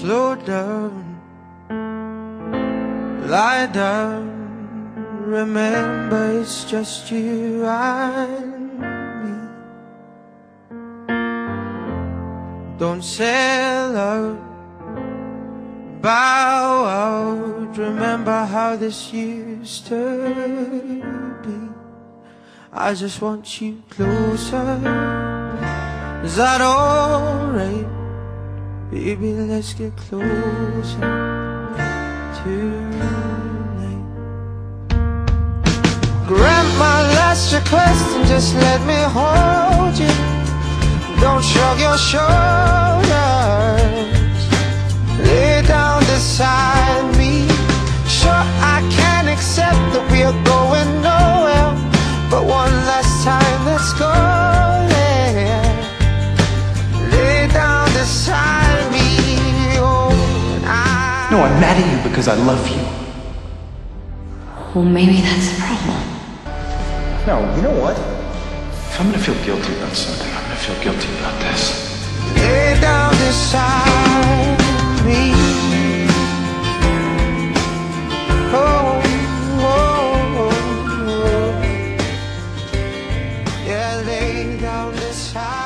Slow down, lie down. Remember, it's just you and me. Don't sell out, bow out. Remember how this used to be. I just want you closer. Is that alright? Baby, let's get closer tonight. Grant my last request and just let me hold you. Don't shrug your shoulders. No, I'm mad at you because I love you. Well, maybe that's the problem. No, you know what? If I'm gonna feel guilty about something, I'm gonna feel guilty about this. Lay down beside me. Oh, oh, oh, oh. Yeah, lay down beside